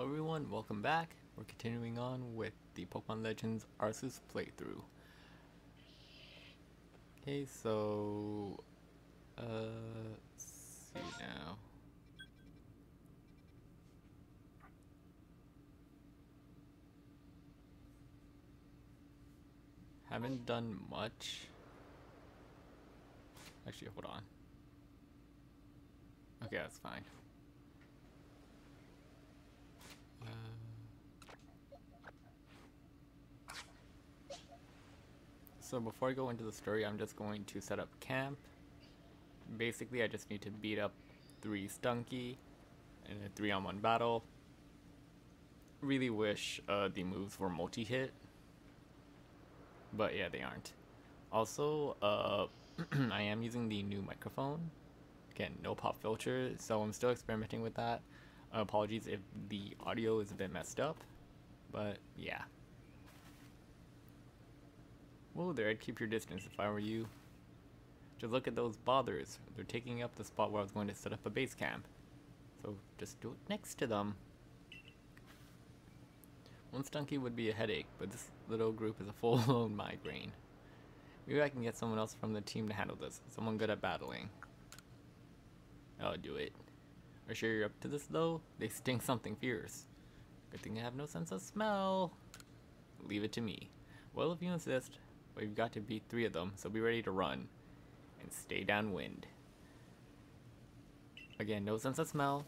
Hello everyone, welcome back. We're continuing on with the Pokemon Legends Arceus playthrough. Okay, so... Uh, see now. Haven't done much. Actually, hold on. Okay, that's fine. Uh, so before I go into the story, I'm just going to set up camp. Basically, I just need to beat up three Stunky in a three-on-one battle. Really wish uh, the moves were multi-hit, but yeah, they aren't. Also, uh, I am using the new microphone. Again, no pop filter, so I'm still experimenting with that. Apologies if the audio is a bit messed up, but yeah. Whoa there, I'd keep your distance if I were you. Just look at those bothers. They're taking up the spot where I was going to set up a base camp. So just do it next to them. One stunky would be a headache, but this little group is a full-blown migraine. Maybe I can get someone else from the team to handle this. Someone good at battling. I'll do it. Are sure you're up to this though? They stink something fierce. Good thing I have no sense of smell. Leave it to me. Well, if you insist, we've got to beat three of them, so be ready to run. And stay downwind. Again, no sense of smell.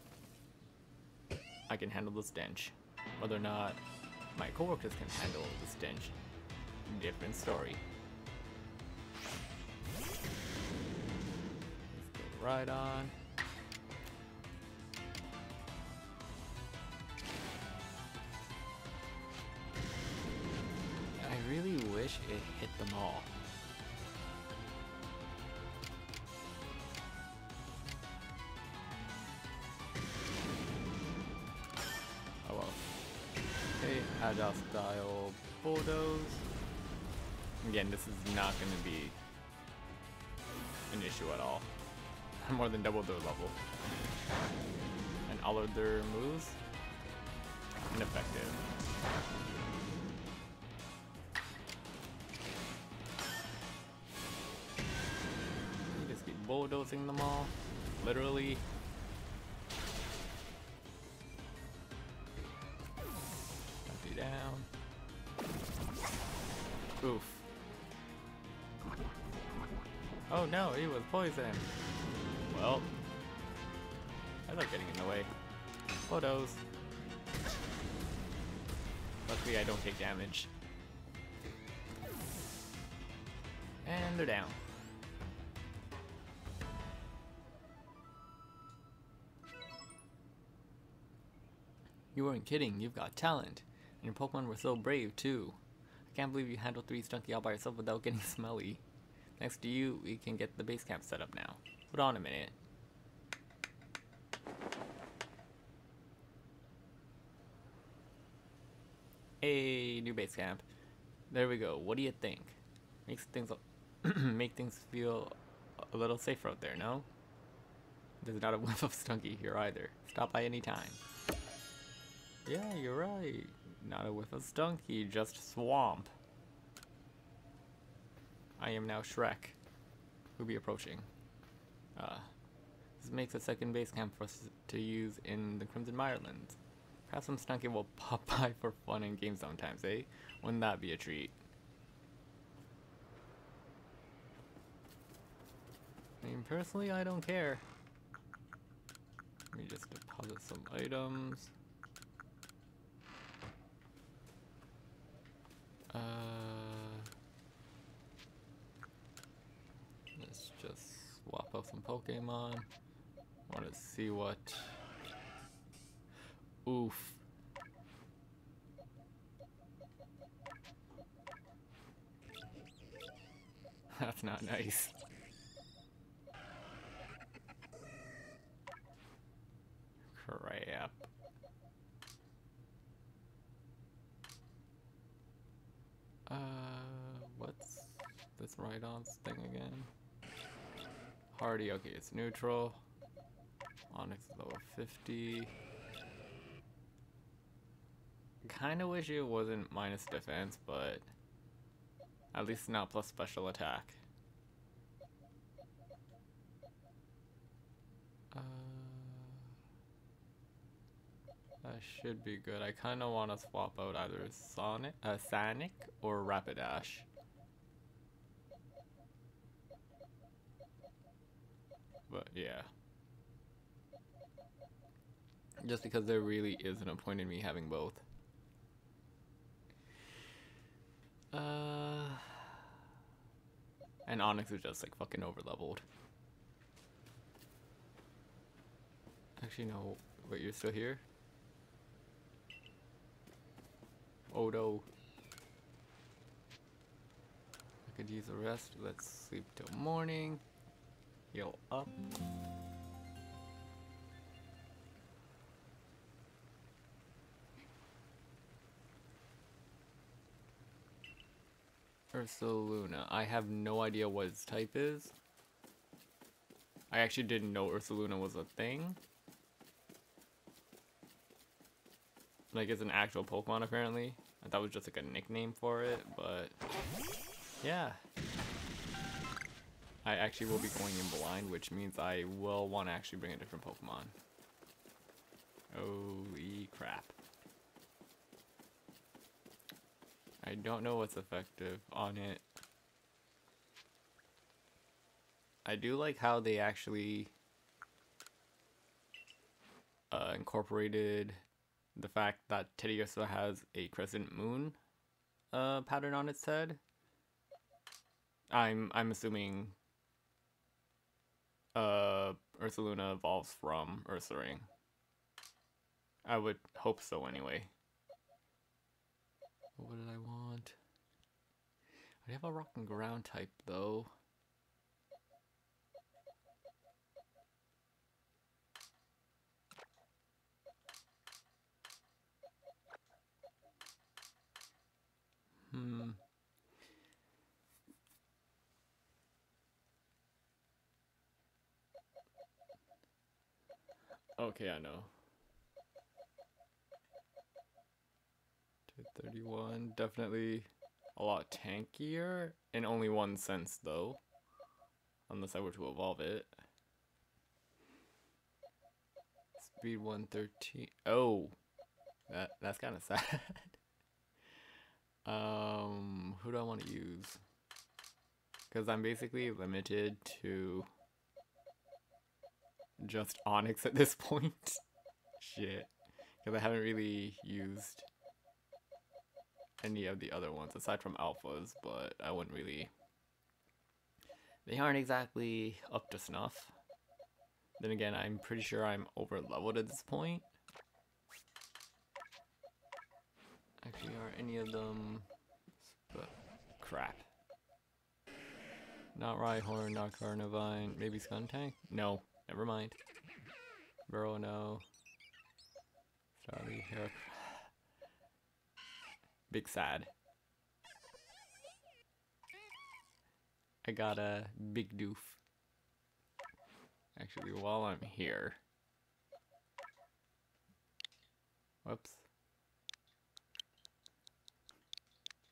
I can handle the stench. Whether or not my coworkers can handle the stench, different story. Let's go right on. Really wish it hit them all. Oh well. Okay, agile style bulldoze. Again, this is not going to be an issue at all. More than double their level. And all of their moves, ineffective. Bulldozing them all, literally. Down. Oof. Oh no, he was poisoned. Well, I like getting in the way. Photos. Luckily I don't take damage. And they're down. You weren't kidding, you've got talent. And your Pokemon were so brave too. I can't believe you handled three Stunky all by yourself without getting smelly. Thanks to you, we can get the base camp set up now. Hold on a minute. Hey, new base camp. There we go. What do you think? Makes things make things feel a little safer out there, no? There's not a whiff of Stunky here either. Stop by any time. Yeah, you're right. Not a whiff of Stunky, just swamp. I am now Shrek. Who'll be approaching. Uh, this makes a second base camp for us to use in the Crimson Mirelands. Perhaps some Stunky will pop by for fun and games sometimes, eh? Wouldn't that be a treat? I mean, personally, I don't care. Let me just deposit some items. Uh, let's just swap out some Pokemon. Want to see what. Oof. That's not nice. Crap. Uh, what's this Rhydon's thing again? Okay, it's neutral. Onix level 50. Kind of wish it wasn't minus defense, but at least not plus special attack. Uh, that should be good. I kind of want to swap out either Sonic, uh, Sonic or Rapidash. But yeah. Just because there really isn't a point in me having both. Uh, and Onix is just like fucking over leveled. Actually, no. Wait, you're still here? Oh no. I could use a rest. Let's sleep till morning. Heal up. Ursaluna. I have no idea what its type is. I actually didn't know Ursaluna was a thing. Like, it's an actual Pokemon, apparently. I thought it was just like a nickname for it, but... Yeah. I actually will be going in blind, which means I will want to actually bring a different Pokemon. Holy crap. I don't know what's effective on it. I do like how they actually uh, incorporated the fact that Teddiursa has a crescent moon uh, pattern on its head. I'm I'm assuming uh, Ursaluna evolves from Ursaring. I would hope so anyway. What did I want? I have a rock and ground type though. Hmm. Okay, I know. 231, definitely a lot tankier in only one sense though. Unless I were to evolve it. Speed 113. Oh, that that's kind of sad. um, who do I want to use? Because I'm basically limited to just Onix at this point. Shit. Because I haven't really used any of the other ones aside from alphas, but I wouldn't really. They aren't exactly up to snuff. Then again, I'm pretty sure I'm over leveled at this point. Actually, are any of them. Crap. Not Rhyhorn, not Carnivine, maybe Skuntank? No, never mind. Burrow, no. Starly, hair. Big sad. I got a big doof. Actually, while I'm here. Whoops.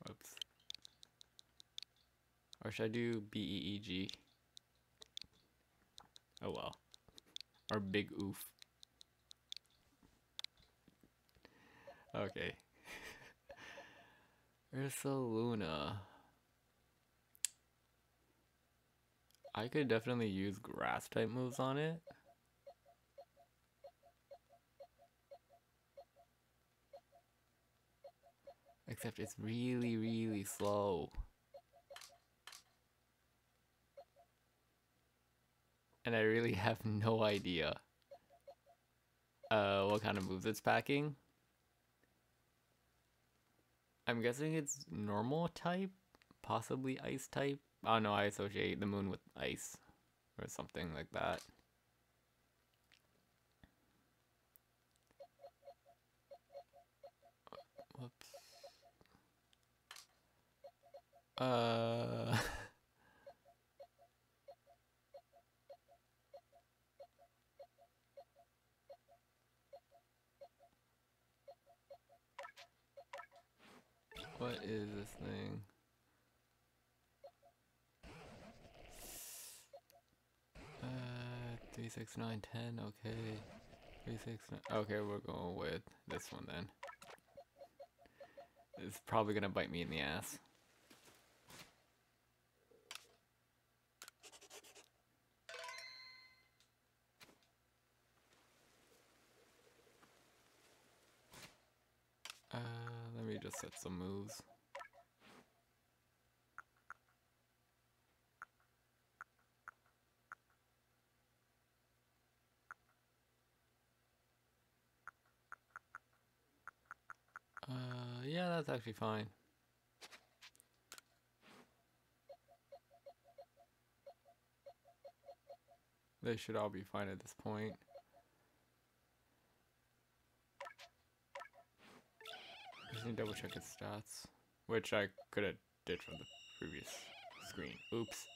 Whoops. Or should I do B E E G? Oh well. Or big oof. Okay. Ursaluna. I could definitely use grass type moves on it. Except it's really, really slow. And I really have no idea uh, what kind of moves it's packing. I'm guessing it's normal type, possibly ice type. Oh no, I associate the moon with ice or something like that. Whoops. Uh What is this thing? Uh, three, six, nine, ten. Okay, three, six, nine. Okay, we're going with this one then. It's probably gonna bite me in the ass. Uh, let me just set some moves. Uh, yeah, that's actually fine. They should all be fine at this point. Just need to double check its stats, which I could have did from the previous screen. Oops.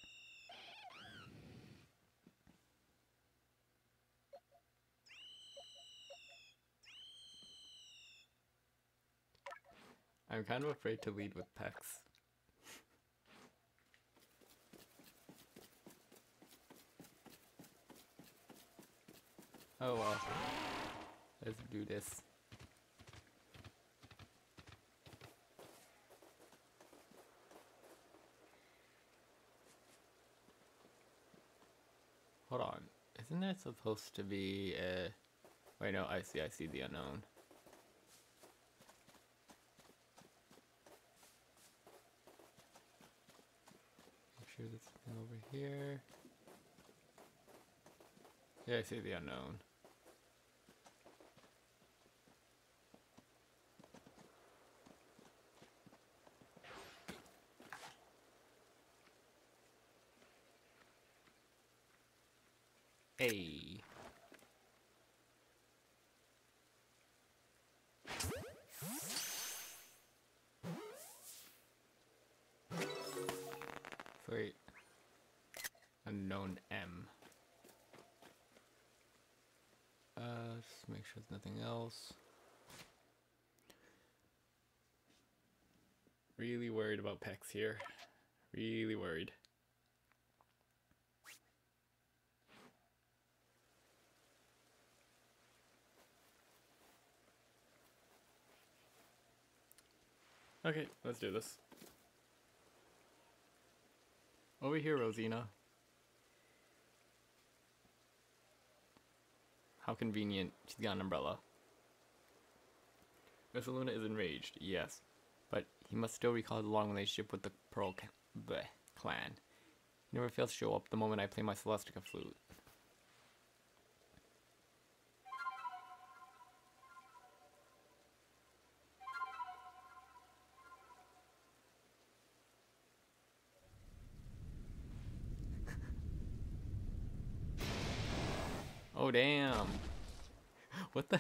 I'm kind of afraid to lead with Pex. oh well. Let's do this. Hold on. Isn't that supposed to be a... Wait, no, I see, I see the unknown. Make sure something over here. Yeah, I see the unknown. Sure there's nothing else. Really worried about Pex here. Really worried. Okay, let's do this. Over here, Rosina. How convenient. She's got an umbrella. Ursaluna is enraged, yes. But he must still recall his long relationship with the Pearl bleh, clan. He never fails to show up the moment I play my Celestica flute.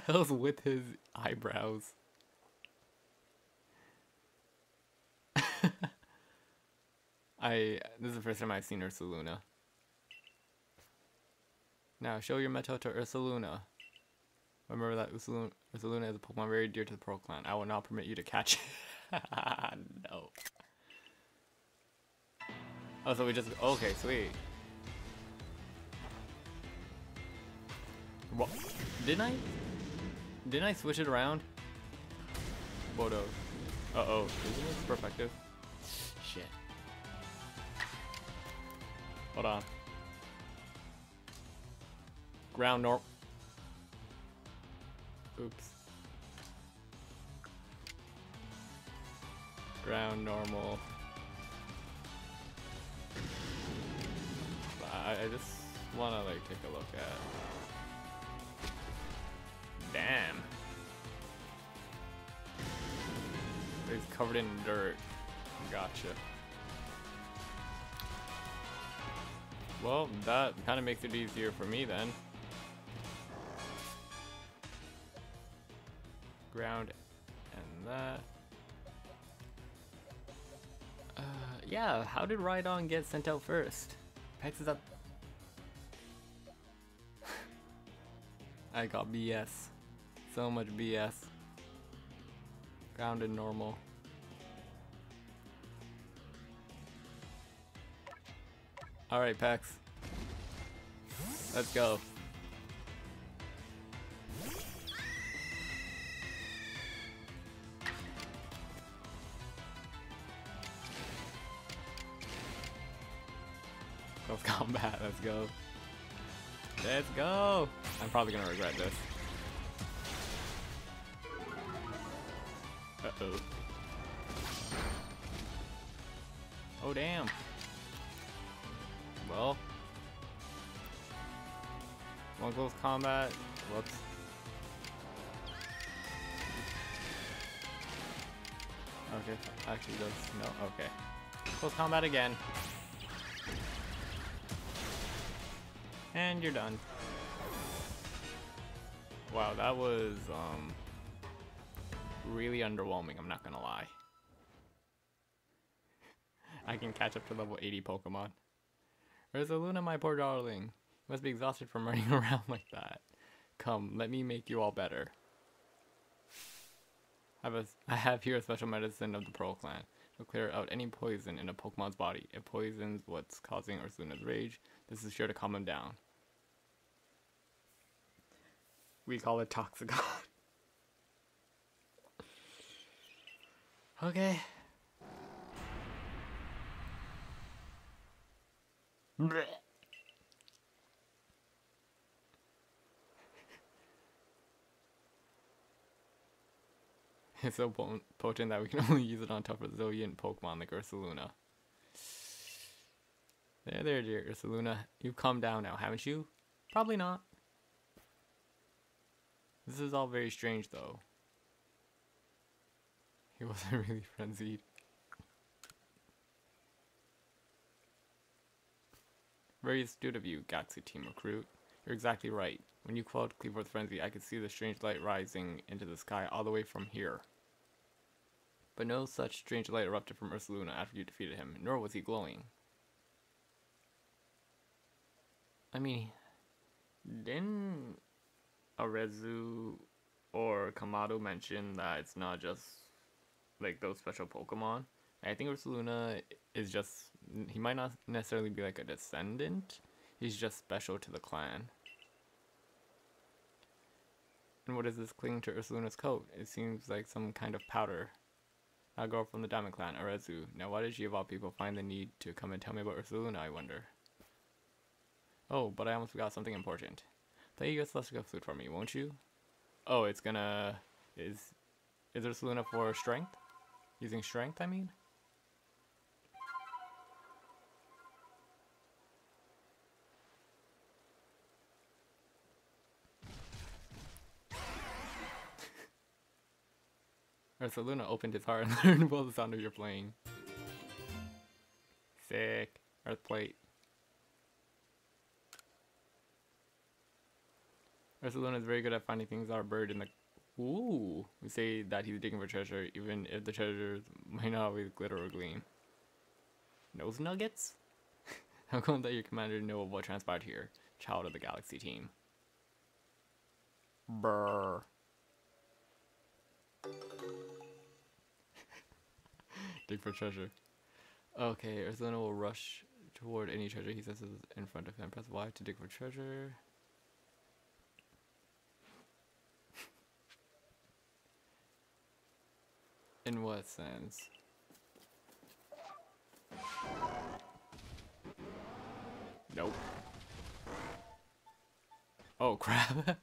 Hell's with his eyebrows? I this is the first time I've seen Ursaluna. Now show your mettle to Ursaluna. Remember that Ursaluna, Ursaluna is a Pokemon very dear to the Pearl Clan. I will not permit you to catch it. no. Oh, so we just okay, sweet. What? Didn't I? Didn't I switch it around? Bodo. Uh oh. Isn't this perfective? Shit. Hold on. Ground norm. Oops. Ground normal. I, I just wanna like take a look at. Damn. It's covered in dirt. Gotcha. Well, that kind of makes it easier for me then. Ground and that. Uh, yeah, how did Rhydon get sent out first? Pex is up. I got BS. So much BS. Ground normal. Alright, Pax. Let's go. Close combat, let's go. Let's go! I'm probably gonna regret this. Oh damn. Well. One close combat. Whoops. Okay, actually does no okay. Close combat again. And you're done. Wow, that was um really underwhelming, I'm not gonna lie. I can catch up to level 80 Pokemon. Ursaluna, my poor darling. Must be exhausted from running around like that. Come, let me make you all better. I have, a, I have here a special medicine of the Pearl Clan. It'll clear out any poison in a Pokemon's body. It poisons what's causing Ursaluna's rage. This is sure to calm him down. We call it Toxicon. okay. It's so potent that we can only use it on top tougher Zillion Pokemon like Ursaluna. There, there, dear Ursaluna. You've calmed down now, haven't you? Probably not. This is all very strange, though. He wasn't really frenzied. Very astute of you, Galaxy Team Recruit. You're exactly right. When you quelled Kleavor's frenzy, I could see the strange light rising into the sky all the way from here. But no such strange light erupted from Ursaluna after you defeated him, nor was he glowing. I mean, didn't Arezu or Kamado mention that it's not just like those special Pokemon? I think Ursaluna is just he might not necessarily be like a descendant. He's just special to the clan. And what is this clinging to Ursaluna's coat? It seems like some kind of powder. A girl from the Diamond Clan, Arezu. Now why did she of all people find the need to come and tell me about Ursaluna, I wonder? Oh, but I almost forgot something important. Play your Celestica Flute for me, won't you? Oh, it's gonna... Is... Is Ursaluna for strength? Using strength, I mean? Ursaluna opened his heart and learned well the sound of your playing. Sick. Earth plate. Ursaluna is very good at finding things that are buried in the... Ooh! We say that he's digging for treasure, even if the treasure might not always glitter or gleam. Nose nuggets? How come that your commander know of what transpired here? Child of the Galaxy team. Brrr. Dig for treasure. Okay, Ursaluna will rush toward any treasure he senses in front of him. Press Y to dig for treasure. In what sense? Nope. Oh crap.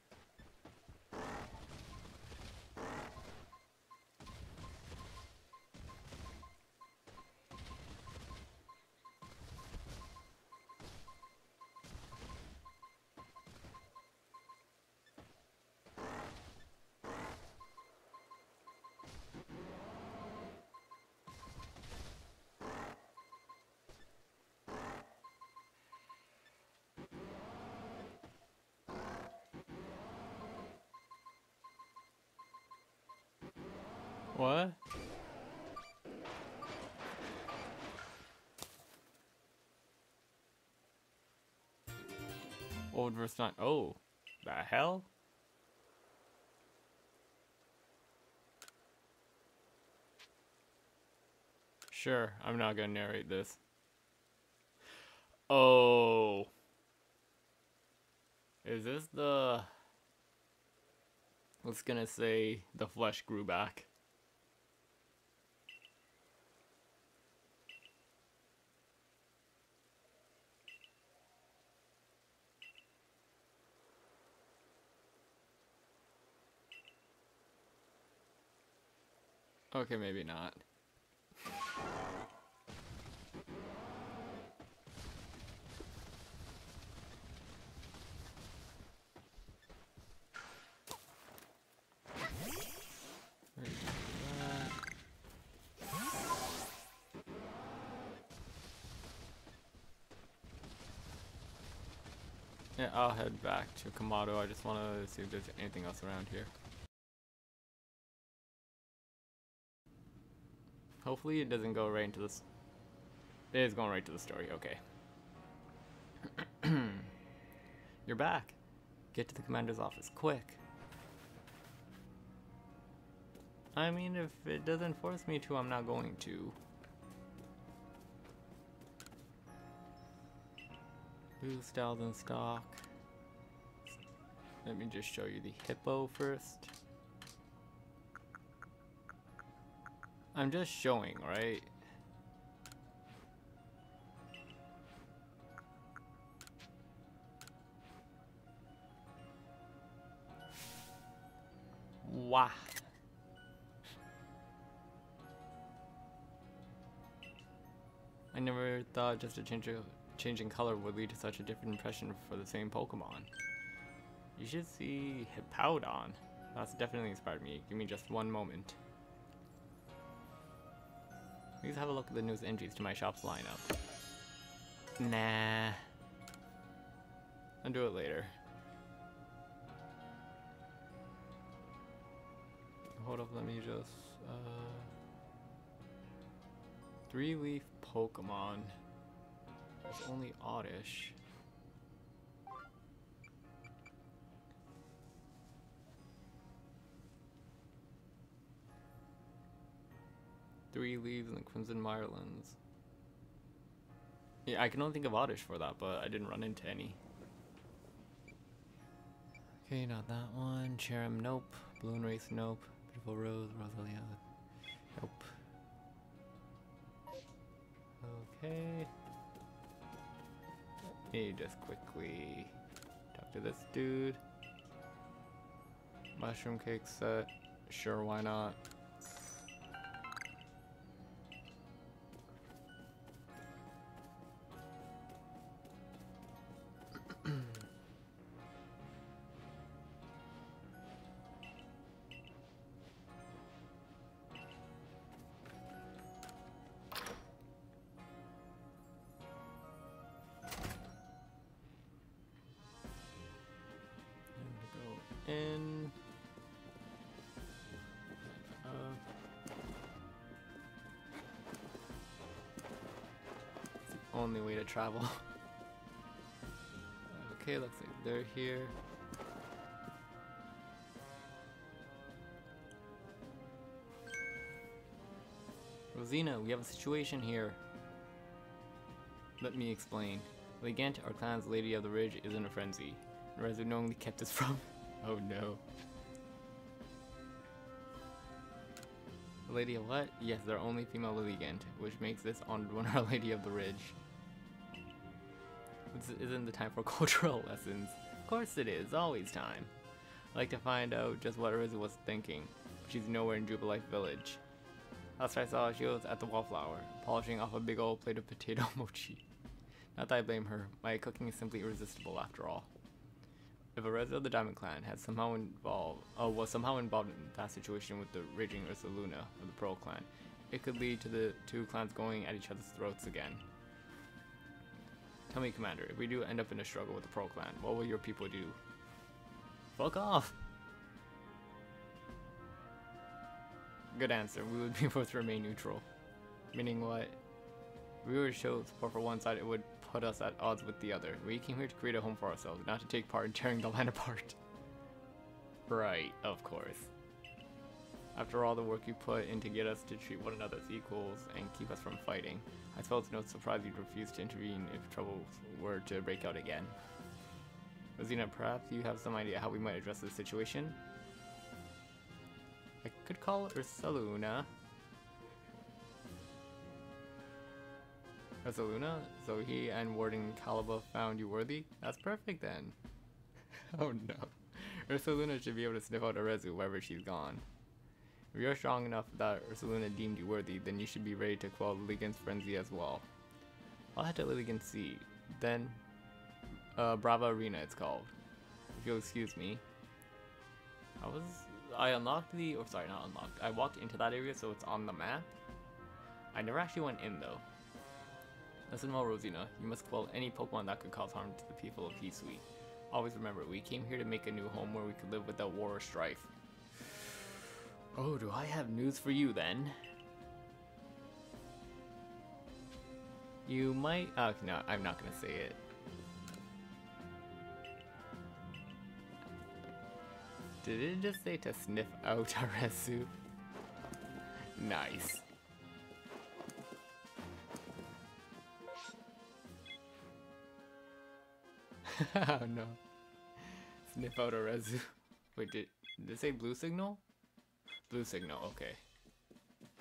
What? Old versus not. Oh, the hell? Sure, I'm not gonna narrate this. Oh. Is this the... Was gonna say the flesh grew back. Okay, maybe not. Yeah, I'll head back to Kamado. I just want to see if there's anything else around here. Hopefully it doesn't go right into this. It is going right to the story, okay. You're back. Get to the commander's office, quick. I mean, if it doesn't force me to, I'm not going to. Blue styles in stock. Let me just show you the hippo first. I'm just showing, right? Wow. I never thought just a change of changing color would lead to such a different impression for the same Pokemon. You should see Hippowdon. That's definitely inspired me. Give me just one moment. Please have a look at the newest entries to my shop's lineup. Nah. I'll do it later. Hold up, let me just... Uh, three leaf Pokemon. It's only oddish. Three leaves and the Crimson Mirelands. Yeah, I can only think of Oddish for that, but I didn't run into any. Okay, not that one. Cherrim, nope. Balloon Wraith, nope. Beautiful Rose, Roselia, nope. Okay. Let me just quickly talk to this dude. Mushroom cake set. Sure, why not? Travel. okay, looks like they're here. Rosina, we have a situation here. Let me explain. Legant, our clan's Lady of the Ridge, is in a frenzy. Rezu knowingly kept us from Oh no. Lady of what? Yes, they're only female Lilligant, which makes this honored one Our Lady of the Ridge. Isn't the time for cultural lessons. Of course it is, always time. I'd like to find out just what Arezu was thinking. She's nowhere in Jubilife Village. Last I saw, she was at the Wallflower, polishing off a big old plate of potato mochi. Not that I blame her, my cooking is simply irresistible after all if a resident of the Diamond Clan had somehow involved, uh, was somehow involved in that situation with the raging Ursaluna of the Pearl Clan, it could lead to the two clans going at each other's throats again. Tell me, Commander, if we do end up in a struggle with the Pearl Clan, what will your people do? Fuck off! Good answer. We would be forced to remain neutral. Meaning what? If we were to show support for one side, it would put us at odds with the other. We came here to create a home for ourselves, not to take part in tearing the land apart. Right, of course. After all the work you put in to get us to treat one another as equals and keep us from fighting, I suppose it's no surprise you'd refuse to intervene if trouble were to break out again. Rosina, perhaps you have some idea how we might address this situation? I could call Ursaluna. Ursaluna, So he and Warden Calaba found you worthy? That's perfect then. oh no. Ursaluna should be able to sniff out Arezu wherever she's gone. If you're strong enough that Ursaluna deemed you worthy, then you should be ready to quell Lilligant's frenzy as well. I'll head to Lilligant Sea. Then, uh, Brava Arena it's called. If you'll excuse me. I was, I unlocked the, or sorry, not unlocked. I walked into that area so it's on the map. I never actually went in though. Listen well, Rosina. You must quell any Pokemon that could cause harm to the people of Hisui. Always remember, we came here to make a new home where we could live without war or strife. Oh, do I have news for you then? You might. Oh, no, I'm not gonna say it. Did it just say to sniff out Arezu? Nice. oh no. Sniff out Arezu. Wait, did, did it say blue signal? Blue signal, okay.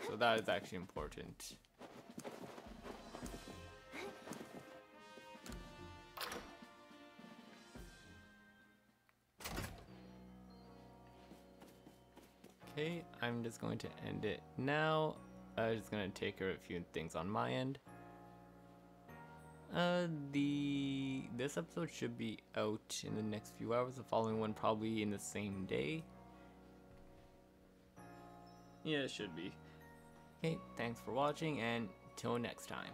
So that is actually important. Okay, I'm just going to end it now. I'm just going to take care of a few things on my end. Uh, the this episode should be out in the next few hours. The following one probably in the same day. Yeah, it should be. Okay, thanks for watching and till next time.